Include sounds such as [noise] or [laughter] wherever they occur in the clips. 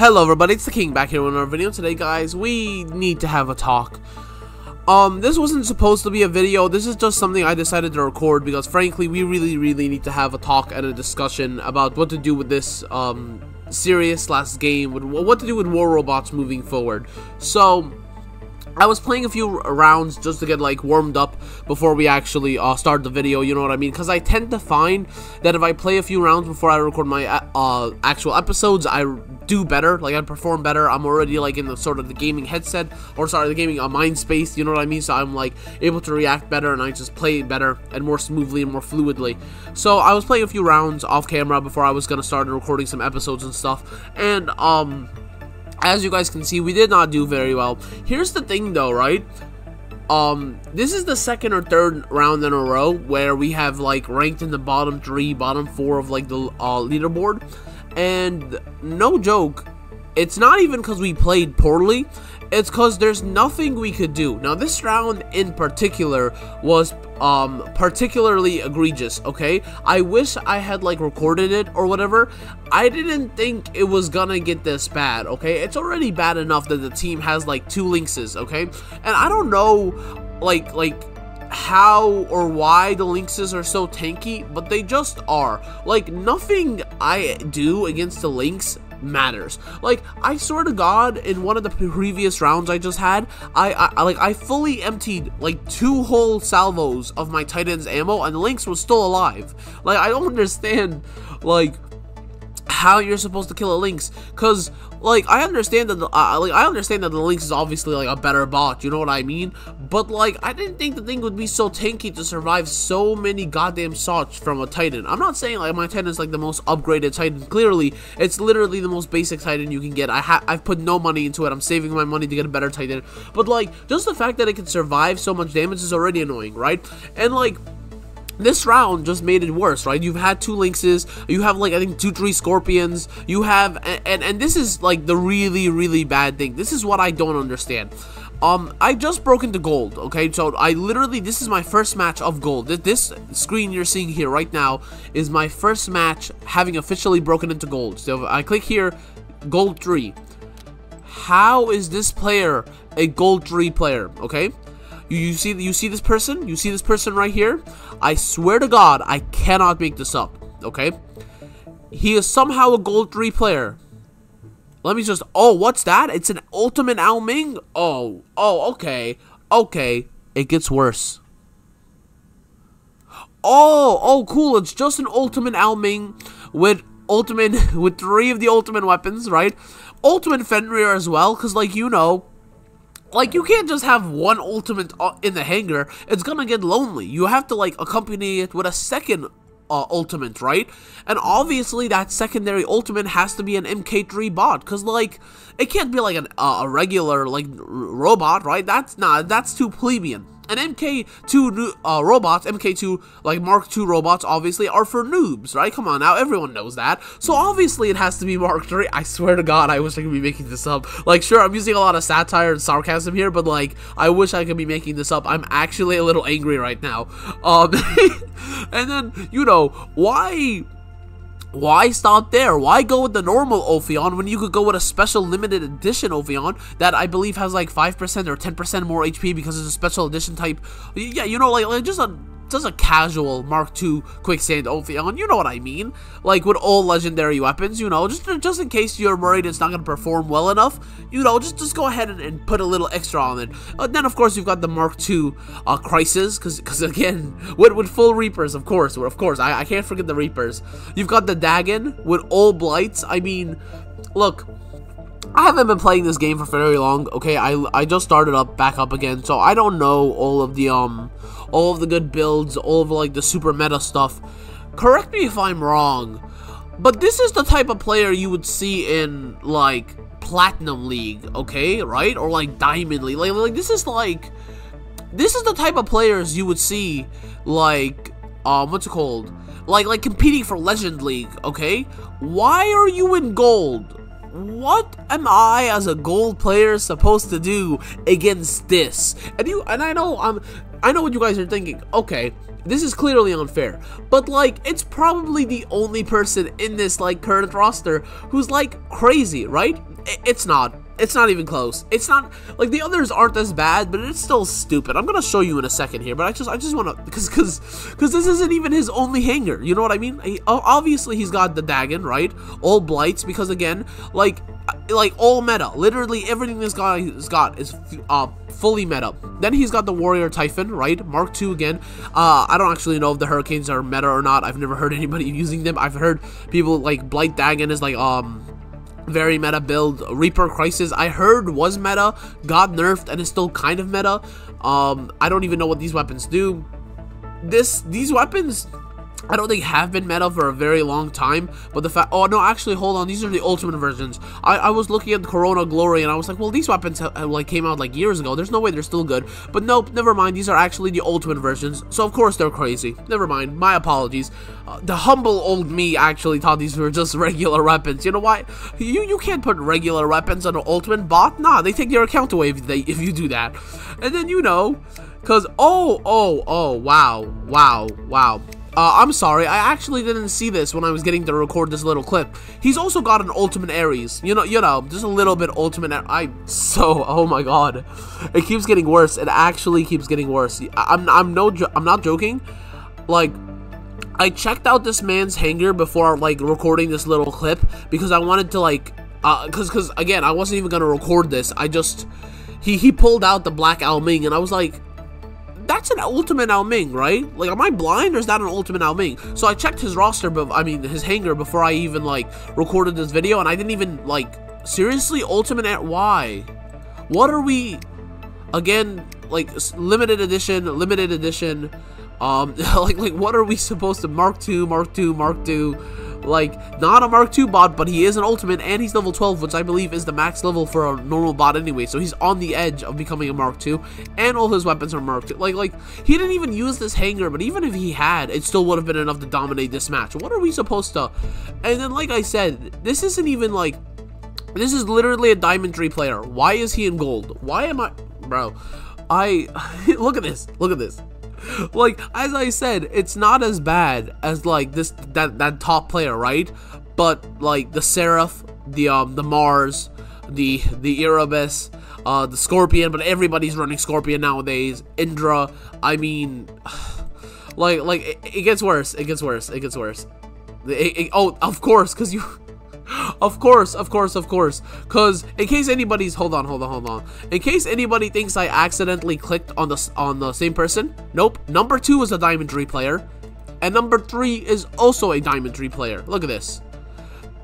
Hello everybody, it's the King back here with another video. Today guys, we need to have a talk. Um, this wasn't supposed to be a video, this is just something I decided to record because frankly, we really, really need to have a talk and a discussion about what to do with this, um, serious last game, what to do with War Robots moving forward. So, I was playing a few rounds just to get like warmed up before we actually uh, start the video, you know what I mean? Because I tend to find that if I play a few rounds before I record my uh, actual episodes, I do better, like I perform better. I'm already like in the sort of the gaming headset, or sorry, the gaming uh, mind space, you know what I mean? So I'm like able to react better and I just play better and more smoothly and more fluidly. So I was playing a few rounds off camera before I was gonna start recording some episodes and stuff, and um as you guys can see, we did not do very well. Here's the thing though, right? Um, this is the second or third round in a row where we have like ranked in the bottom three, bottom four of like the uh, leaderboard. And no joke, it's not even because we played poorly. It's because there's nothing we could do. Now, this round in particular was um particularly egregious okay? I wish i had like recorded it or whatever. I didn't think it was gonna get this bad okay? It's already bad enough that the team has like two lynxes okay? And i don't know like like how or why the lynxes are so tanky but they just are. Like nothing i do against the lynx matters. Like, I swear to God, in one of the previous rounds I just had, I, I like I fully emptied like two whole salvos of my Titan's ammo, and Lynx was still alive. Like, I don't [laughs] understand, like how you're supposed to kill a lynx. Because like i understand that the, uh, like i understand that the lynx is obviously like a better bot you know what i mean? But like i didn't think the thing would be so tanky to survive so many goddamn shots from a titan. I'm not saying like my titan is like the most upgraded titan. Clearly it's literally the most basic titan you can get. I have i've put no money into it. I'm saving my money to get a better titan. But like just the fact that it can survive so much damage is already annoying right? And like this round just made it worse, right? You've had two lynxes, you have like I think two, three scorpions, you have, and, and, and this is like the really, really bad thing. This is what I don't understand. Um, I just broke into gold, okay? So I literally, this is my first match of gold. This screen you're seeing here right now is my first match having officially broken into gold. So I click here, gold 3. How is this player a gold 3 player, okay? You, you see you see this person? You see this person right here? I swear to God, I cannot make this up. Okay? He is somehow a gold 3 player. Let me just... Oh, what's that? It's an Ultimate Ao Ming? Oh, oh, okay. Okay. It gets worse. Oh, oh, cool. It's just an Ultimate Ao Ming with Ultimate... [laughs] With three of the Ultimate weapons, right? Ultimate Fenrir as well, because, like, you know like you can't just have one ultimate uh, in the hangar. It's gonna get lonely. You have to like accompany it with a second uh, ultimate right? And obviously that secondary ultimate has to be an mk3 bot because like it can't be like an, uh, a regular like robot right? That's not that's too plebeian and MK2 uh, robots, MK2 like Mark II robots, obviously are for noobs, right? Come on now, everyone knows that. So obviously it has to be Mark III. I swear to God, I wish I could be making this up. Like, sure, I'm using a lot of satire and sarcasm here, but like, I wish I could be making this up. I'm actually a little angry right now. Um, [laughs] and then you know why why stop there? Why go with the normal Ophion when you could go with a special limited edition Ophion that I believe has like 5% or 10% more HP because it's a special edition type? Yeah, you know, like, like just a just a casual Mark II Quicksand Ophion, you know what I mean? Like with all legendary weapons, you know, just just in case you're worried it's not going to perform well enough, you know, just just go ahead and, and put a little extra on it. Uh, then of course you've got the Mark II uh, Crisis, because again, [laughs] with, with full Reapers, of course, of course, I, I can't forget the Reapers. You've got the Dagon with all Blights, I mean, look, I haven't been playing this game for very long. Okay, I, I just started up back up again, so I don't know all of the um all of the good builds, all of like the super meta stuff. Correct me if I'm wrong, but this is the type of player you would see in like Platinum League, okay, right? Or like Diamond League. Like, like this is like this is the type of players you would see like um what's it called? Like like competing for Legend League, okay? Why are you in gold? What am I as a gold player supposed to do against this? And you and I know I'm I know what you guys are thinking. Okay, this is clearly unfair, but like, it's probably the only person in this like current roster who's like crazy, right? It's not. It's not even close. It's not like the others aren't as bad, but it's still stupid. I'm gonna show you in a second here, but I just I just want to because because because this isn't even his only hangar. You know what I mean? He, obviously he's got the Dagon, right? All blights because again, like like all meta. Literally everything this guy has got is uh fully meta. Then he's got the Warrior Typhon, right? Mark II again. Uh, I don't actually know if the Hurricanes are meta or not. I've never heard [laughs] anybody using them. I've heard people like Blight Dagon is like um very meta build. Reaper Crisis, I heard was meta, got nerfed, and is still kind of meta. Um, I don't even know what these weapons do. This, these weapons I don't think have been meta for a very long time, but the fact- oh no, actually, hold on, these are the ultimate versions. I, I was looking at the Corona Glory and I was like, well, these weapons have, have, like came out like years ago, there's no way they're still good, but nope, never mind, these are actually the ultimate versions, so of course they're crazy. Never mind, my apologies. Uh, the humble old me actually thought these were [laughs] just regular weapons, you know why? You you can't put regular weapons on an ultimate bot, nah, they take your account away if, they, if you do that. And then, you know, cause, oh, oh, oh, wow, wow, wow. Uh, I'm sorry, I actually didn't see this when I was getting to record this little clip. He's also got an Ultimate Ares. You know, you know, just a little bit Ultimate I so, [laughs] oh my god. It keeps getting worse. It actually keeps getting worse. I'm, I'm no, I'm not joking. Like, I checked out this man's hangar before, like, recording this little clip because I wanted to, like, uh, cause, cause, again, I wasn't even gonna record this. I just, he, he pulled out the Black Ao Ming and I was like, that's an ultimate Ao Ming, right? Like, am I blind or is that an ultimate Ao Ming? So I checked his roster, but I mean, his hangar before I even, like, recorded this video, and I didn't even, like, seriously? Ultimate at why? What are we, again, like, limited edition, limited edition, um, [laughs] like, like, what are we supposed to, Mark II, Mark II, Mark II, like, not a Mark II bot, but he is an ultimate, and he's level 12, which I believe is the max level for a normal bot anyway, so he's on the edge of becoming a Mark II, and all his weapons are Mark II. Like, like, he didn't even use this hangar, but even if he had, it still would have been enough to dominate this match. What are we supposed to... And then, like I said, this isn't even, like... This is literally a Diamond Tree player. Why is he in gold? Why am I... Bro, I... [laughs] look at this. Look at this like as I said, it's not as bad as like this that that top player, right? But like the Seraph, the um the Mars, the the Erebus, uh the Scorpion, but everybody's running Scorpion nowadays. Indra, I mean [sighs] like like it, it gets worse. It gets worse. It gets worse. It, it, oh, of course, cuz you of course, of course, of course. Cause in case anybody's hold on, hold on, hold on. In case anybody thinks I accidentally clicked on the on the same person, nope. Number two is a Diamond Tree player, and number three is also a Diamond Tree player. Look at this.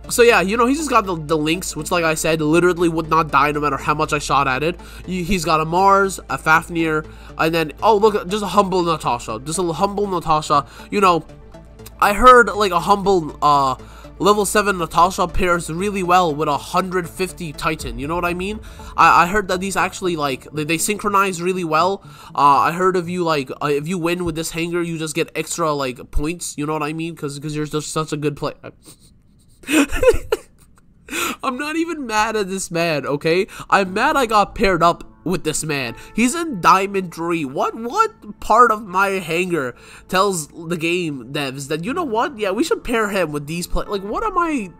So yeah, you know, he's just got the, the Lynx, which like I said, literally would not die no matter how much I shot at it. He's got a Mars, a Fafnir, and then, oh look, just a humble Natasha. Just a humble Natasha. You know, I heard like a humble, uh, Level 7 Natasha pairs really well with a 150 Titan, you know what I mean? I, I heard that these actually, like, they, they synchronize really well. Uh, I heard if you, like, uh, if you win with this hangar, you just get extra, like, points, you know what I mean? Because cause you're just such a good player. [laughs] I'm not even mad at this man, okay? I'm mad I got paired up with this man. He's in Diamond Tree. What what part of my hangar tells the game devs that you know what? Yeah, we should pair him with these play. Like, what am I?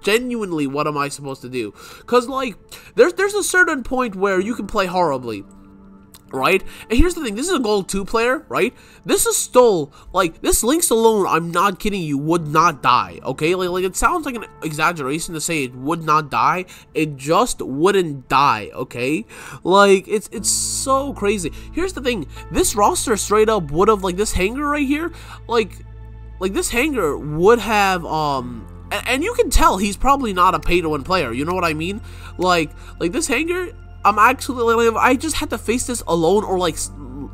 Genuinely, what am I supposed to do? Cause like, there's there's a certain point where you can play horribly right? And here's the thing, this is a gold 2 player, right? This is still, like, this Lynx alone, I'm not kidding you, would not die, okay? Like, like, it sounds like an exaggeration to say it would not die, it just wouldn't die, okay? Like, it's, it's so crazy. Here's the thing, this roster straight up would have, like, this hangar right here, like, like, this hangar would have, um, and, and you can tell he's probably not a pay-to-win player, you know what I mean? Like, like, this hangar, I'm actually like, I just had to face this alone or like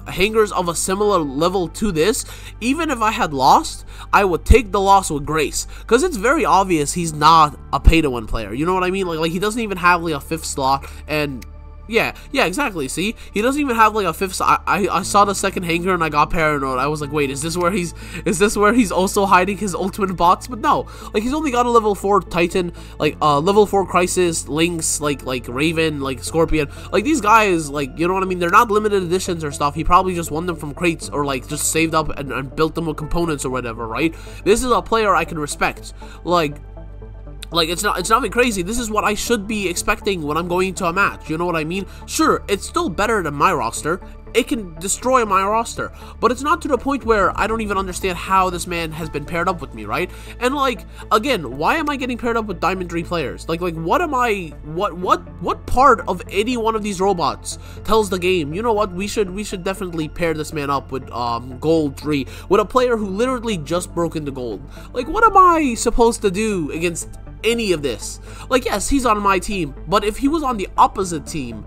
hangars of a similar level to this, even if I had lost, I would take the loss with grace. Because it's very obvious he's not a pay-to-win player. You know what I mean? Like, like he doesn't even have like a fifth slot and Yeah, yeah, exactly. See, he doesn't even have like a fifth. I, I, I saw the second hangar and I got paranoid. I was like, wait, is this where he's? Is this where he's also hiding his ultimate bots? But no, like he's only got a level four Titan, like uh level four Crisis, Lynx, like like Raven, like Scorpion. Like these guys, like you know what I mean? They're not limited editions or stuff. He probably just won them from crates or like just saved up and, and built them with components or whatever, right? This is a player I can respect. Like like it's not it's nothing crazy. This is what I should be expecting when I'm going to a match. You know what I mean? Sure, it's still better than my roster. It can destroy my roster, but it's not to the point where I don't even understand how this man has been paired up with me, right? And like again, why am I getting paired up with Diamond 3 players? Like like what am I what what what part of any one of these robots tells the game, you know what, we should we should definitely pair this man up with um gold 3 with a player who literally just broke into gold. Like what am I supposed to do against any of this. Like, yes, he's on my team, but if he was on the opposite team,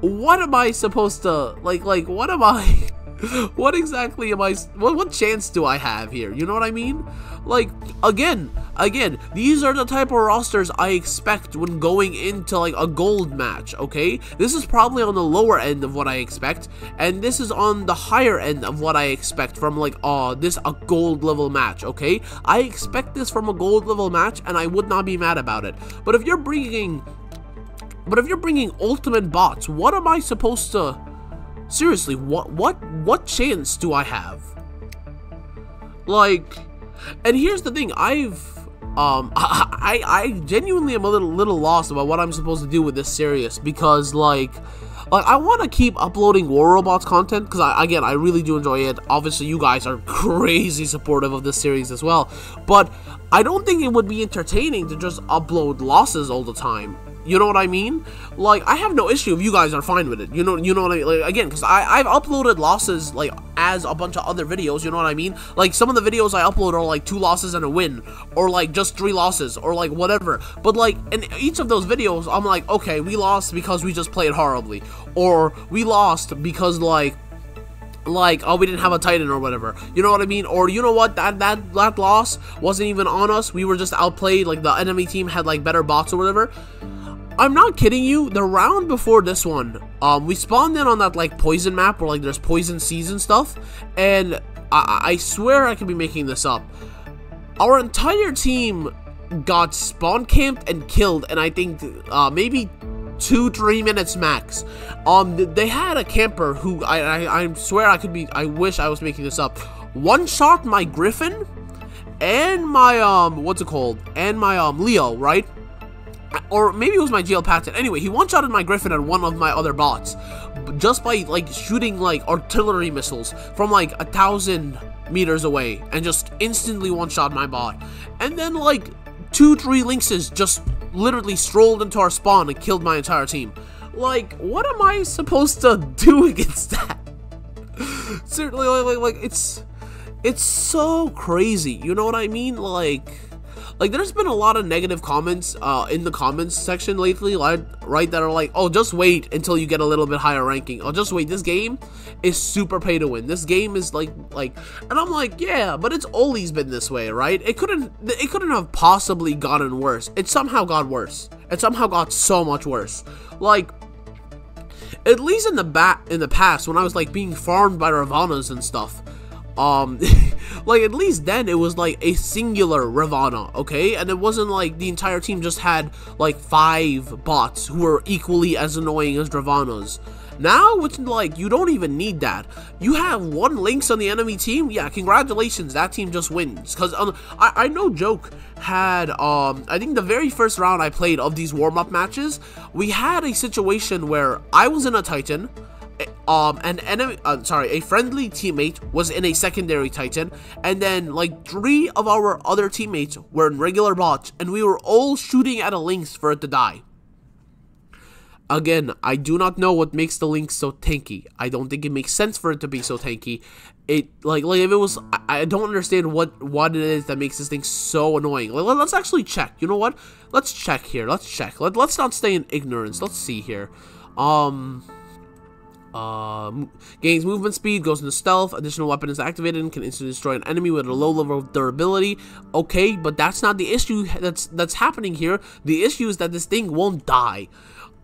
what am I supposed to, like, like, what am I, [laughs] [laughs] what exactly am I, what, what chance do I have here? You know what I mean? Like, again, again, these are the type of rosters I expect when going into, like, a gold match, okay? This is probably on the lower end of what I expect, and this is on the higher end of what I expect from, like, uh, this, a gold level match, okay? I expect this from a gold level match, and I would not be mad about it. But if you're bringing, but if you're bringing ultimate bots, what am I supposed to, seriously, what, what, what chance do I have? Like, and here's the thing, I've um [laughs] I, I genuinely am a little little lost about what I'm supposed to do with this series because like like I want to keep uploading War Robots content because I again I really do enjoy it. Obviously, you guys are [laughs] crazy supportive of this series as well, but I don't think it would be entertaining to just upload losses all the time. You know what I mean? Like, I have no issue if you guys are fine with it. You know, you know what I mean? Like, again, because I've uploaded losses like as a bunch of other videos. You know what I mean? Like some of the videos I upload are like two losses and a win, or like just three losses, or like whatever. But like in each of those videos, I'm like, okay, we lost because we just played horribly, or we lost because like like oh we didn't have a titan or whatever you know what i mean or you know what that that that loss wasn't even on us we were just outplayed like the enemy team had like better bots or whatever I'm not kidding you. The round before this one, um, we spawned in on that like poison map where like there's poison seeds and stuff, and I, I swear I could be making this up. Our entire team got spawn camped and killed, and I think uh, maybe two three minutes max. Um, they had a camper who I, I I swear I could be. I wish I was making this up. One shot my Griffin and my um what's it called and my um Leo right or maybe it was my GL Patton. Anyway, he one-shotted my Griffin and one of my other bots just by like shooting like artillery missiles from like a thousand meters away and just instantly one-shot my bot. And then like two, three lynxes just literally strolled into our spawn and killed my entire team. Like, what am I supposed to [laughs] do against that? Certainly, like, like, like, it's, it's so crazy. You know what I mean? Like, like there's been a lot of negative comments uh, in the comments section lately, like, right, that are like, oh, just wait until you get a little bit higher ranking. Oh, just wait. This game is super pay to win. This game is like, like, and I'm like, yeah, but it's always been this way, right? It couldn't, it couldn't have possibly gotten worse. It somehow got worse. It somehow got so much worse. Like, at least in the back in the past when I was like being farmed by Ravana's and stuff um [laughs] like at least then it was like a singular Ravana, okay? And it wasn't like the entire team just had like five bots who were equally as annoying as Ravana's. Now it's like you don't even need that. You have one Lynx on the enemy team. Yeah, congratulations. That team just wins. Cause um, I I know joke had um I think the very first round I played of these warm up matches, we had a situation where I was in a Titan um an enemy uh, sorry a friendly teammate was in a secondary titan and then like three of our other teammates were in regular bots and we were all shooting at a lynx for it to die. Again i do not know what makes the lynx so tanky. I don't think it makes sense for it to be so tanky. It like like if it was i, I don't understand what what it is that makes this thing so annoying. Like, let's actually check. You know what? Let's check here. Let's check. Let, let's not stay in ignorance. Let's see here. Um uh, gains movement speed, goes into stealth, additional weapon is activated and can instantly destroy an enemy with a low level of durability. Okay, but that's not the issue that's that's happening here. The issue is that this thing won't die.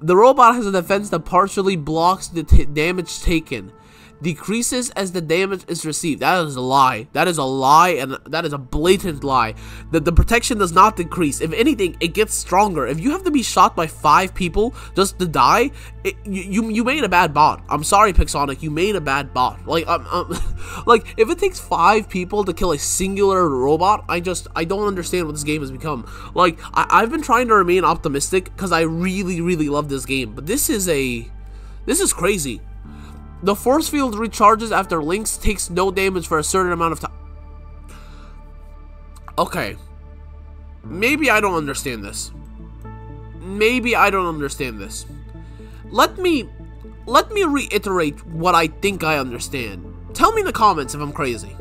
The robot has a defense that partially blocks the damage taken decreases as the damage is received. That is a lie. That is a lie, and that is a blatant lie. That the protection does not decrease. If anything, it gets stronger. If you have to be shot by five people just to die, it, you, you made a bad bot. I'm sorry, Pixonic, you made a bad bot. Like, um, um, [laughs] like if it takes five people to kill a singular robot, I just I don't understand what this game has become. Like, I, I've been trying to remain optimistic because I really really love this game, but this is a this is crazy. The force field recharges after Lynx takes no damage for a certain amount of time. Okay. Maybe I don't understand this. Maybe I don't understand this. Let me let me reiterate what I think I understand. Tell me in the comments if I'm crazy.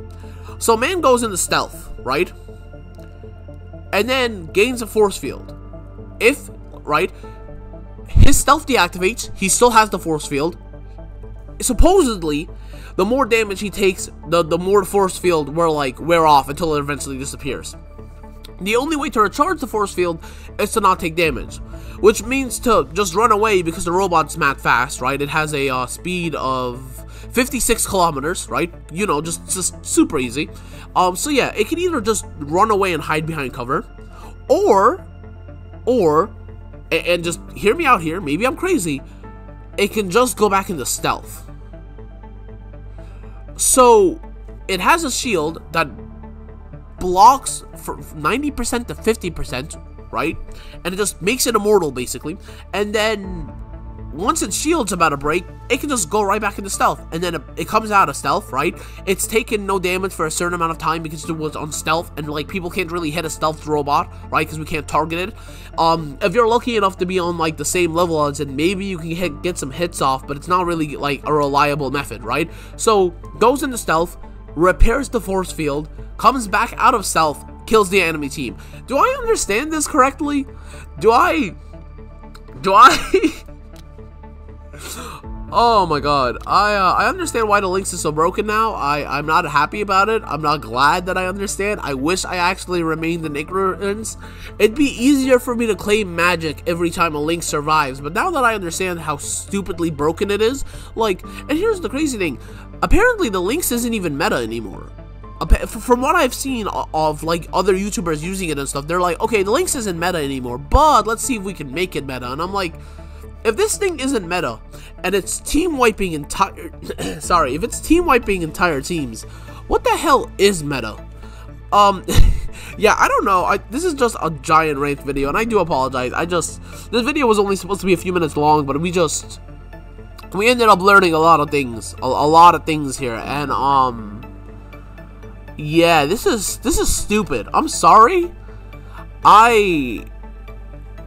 So man goes into stealth, right? And then gains a force field. If, right, his stealth deactivates, he still has the force field, supposedly, the more damage he takes, the, the more force field will like wear off until it eventually disappears. The only way to recharge the force field is to not take damage, which means to just run away because the robot's mad fast, right? It has a uh, speed of 56 kilometers, right? You know, just just super easy. Um, so yeah, it can either just run away and hide behind cover, or, or, and, and just hear me out here. Maybe I'm crazy. It can just go back into stealth. So, it has a shield that blocks for 90% to 50%, right? And it just makes it immortal, basically. And then once its shield's about to break, it can just go right back into stealth. And then it comes out of stealth, right? It's taken no damage for a certain amount of time because it was on stealth. And, like, people can't really hit a stealth robot, right? Because we can't target it. Um, if you're lucky enough to be on, like, the same level as it, maybe you can hit, get some hits off. But it's not really, like, a reliable method, right? So, goes into stealth, repairs the force field, comes back out of stealth, kills the enemy team. Do I understand this correctly? Do I... Do I... [laughs] Oh my god. I uh, I understand why the Lynx is so broken now. I, I'm not happy about it. I'm not glad that I understand. I wish I actually remained in ignorance. It'd be easier for me to claim magic every time a link survives. But now that I understand how stupidly broken it is, like, and here's the crazy thing. Apparently the Lynx isn't even meta anymore from what I've seen of like other YouTubers using it and stuff, they're like, okay, the Lynx isn't meta anymore, but let's see if we can make it meta. And I'm like, if this thing isn't meta, and it's team wiping entire, [coughs] sorry, if it's team wiping entire teams, what the hell is meta? Um, [laughs] yeah, I don't know. I, this is just a giant rant video, and I do apologize. I just, this video was only supposed to be a few minutes long, but we just, we ended up learning a lot of things, a, a lot of things here, and um, yeah, this is, this is stupid. I'm sorry. I,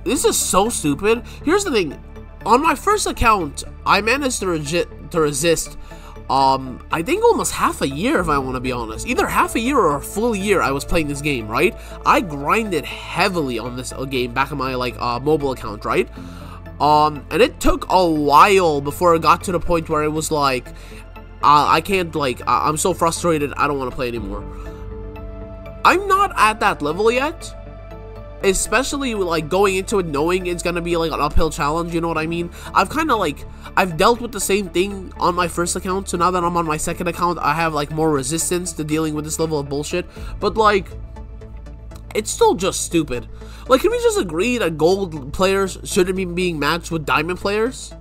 this is so stupid. Here's the thing on my first account, I managed to, regi- to resist, um, I think almost half a year, if I want to be honest. Either half a year or a full year I was playing this game, right? I grinded heavily on this uh, game back on my, like, uh, mobile account, right? Um, and it took a while before it got to the point where it was like, uh, I can't, like, I'm so frustrated, I don't want to play anymore. I'm not at that level yet, especially like going into it knowing it's gonna be like an uphill challenge you know what i mean? I've kind of like i've dealt with the same thing on my first account so now that i'm on my second account i have like more resistance to dealing with this level of bullshit. But like it's still just stupid. Like can we just agree that gold players shouldn't be being matched with diamond players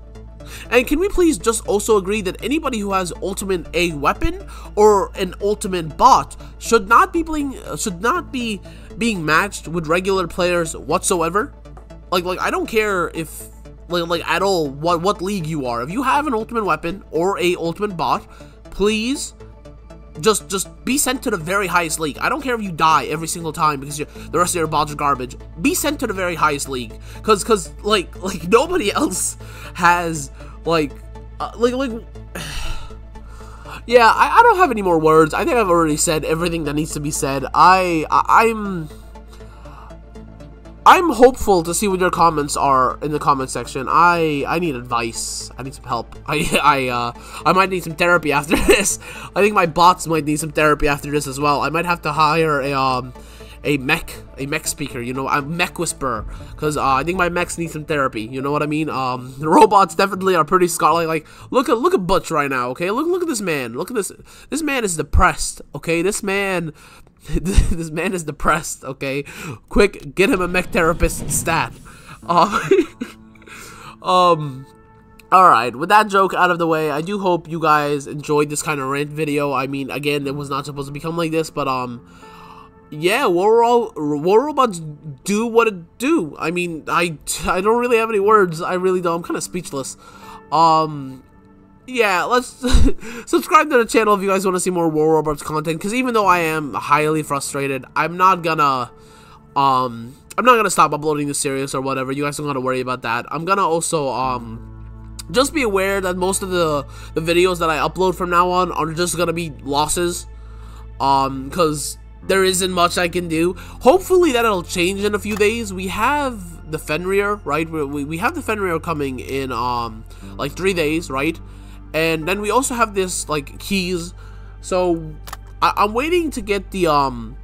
and can we please just also agree that anybody who has ultimate a weapon or an ultimate bot should not be playing should not be being matched with regular players whatsoever? Like like I don't care if like like at all what what league you are. If you have an ultimate weapon or a ultimate bot, please just just be sent to the very highest league. I don't care if you die every single time because the rest of your bots are garbage. Be sent to the very highest league, cause cause like like [laughs] nobody else has like uh, like like. [sighs] yeah, I, I don't have any more words. I think I've already said everything that needs to be said. I, I I'm I'm hopeful to see what your comments are in the comment section. I I need advice. I need some help. [laughs] I I uh I might need some therapy after [laughs] this. I think my bots might need some therapy after this as well. I might have to hire a um a mech, a mech speaker, you know, a mech whisperer, because uh, I think my mechs need some therapy, you know what I mean? Um, the [laughs] robots definitely are pretty scholarly, like, look at, look at Butch right now, okay? Look, look at this man, look at this, this man is depressed, okay? This man, [laughs] this man is depressed, okay? Quick, get him a mech therapist stat. Um, [laughs] um, Alright, with that joke out of the way, I do hope you guys enjoyed this kind of rant video. I mean, again, it was not supposed to become like this, but, um, yeah, War, War Robots do what it do. I mean, I, I don't really have any words. I really don't. I'm kind of speechless. Um, yeah, let's [laughs] subscribe to the channel if you guys want to see more War Robots content, because even though I am highly frustrated, I'm not gonna, um, I'm not gonna stop uploading the series or whatever. You guys don't gotta worry about that. I'm gonna also, um, just be aware that most of the, the videos that I upload from now on are just gonna be losses. Um, because there isn't much I can do. Hopefully that'll change in a few days. We have the Fenrir, right? We, we have the Fenrir coming in, um, like three days, right? And then we also have this, like, keys. So, I I'm waiting to get the, um,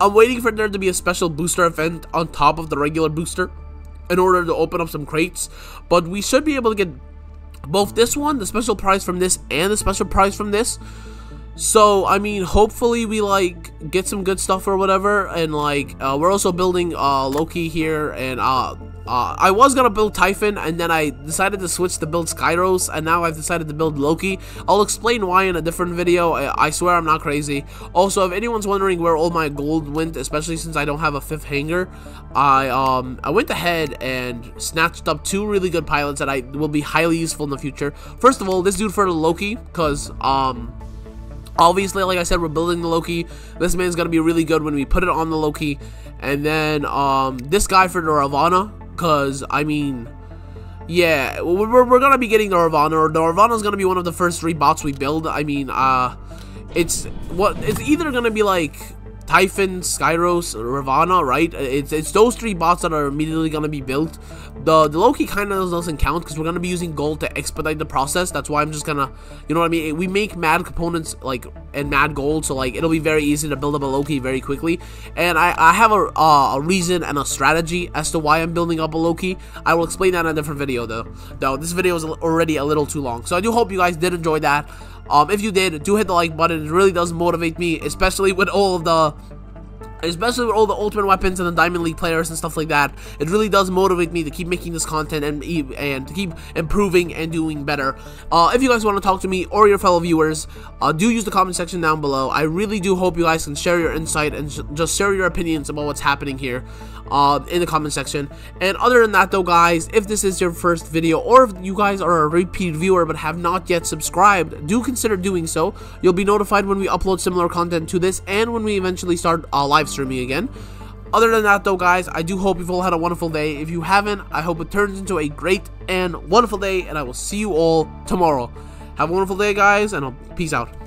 I'm waiting for there to be a special booster event on top of the regular booster in order to open up some crates. But we should be able to get both this one, the special prize from this, and the special prize from this. So, I mean, hopefully we, like, get some good stuff or whatever, and, like, uh, we're also building, uh, Loki here, and, uh, uh, I was gonna build Typhon, and then I decided to switch to build Skyros, and now I've decided to build Loki. I'll explain why in a different video, I, I swear I'm not crazy. Also, if anyone's wondering where all my gold went, especially since I don't have a fifth hangar, I, um, I went ahead and snatched up two really good pilots that I will be highly useful in the future. First of all, this dude for Loki, because, um, Obviously, like I said, we're building the Loki. This man's gonna be really good when we put it on the Loki. And then um, this guy for the Ravana, because, I mean, yeah, we're, we're gonna be getting Ravana, or the Ravana's gonna be one of the first three bots we build. I mean, uh, it's, what, it's either gonna be like Typhon, Skyros, Ravana, right? It's it's those three bots that are immediately gonna be built. The the Loki kind of doesn't count because we're gonna be using gold to expedite the process. That's why I'm just gonna, you know what I mean? We make mad components like and mad gold, so like it'll be very easy to build up a Loki very quickly. And I I have a uh, a reason and a strategy as to why I'm building up a Loki. I will explain that in a different video though. Though this video is already a little too long, so I do hope you guys did enjoy that. Um, if you did, do hit the like button. It really does motivate me, especially with all of the especially with all the ultimate weapons and the diamond league players and stuff like that. It really does motivate me to keep making this content and and to keep improving and doing better. Uh, if you guys want to talk to me or your fellow viewers uh, do use the comment section down below. I really do hope you guys can share your insight and just share your opinions about what's happening here uh, in the comment section and other than that though guys if this is your first video or if you guys are a repeat viewer but have not yet subscribed do consider doing so you'll be notified when we upload similar content to this and when we eventually start uh, live streaming again. Other than that, though, guys, I do hope you've all had a wonderful day. If you haven't, I hope it turns into a great and wonderful day, and I will see you all tomorrow. Have a wonderful day, guys, and peace out.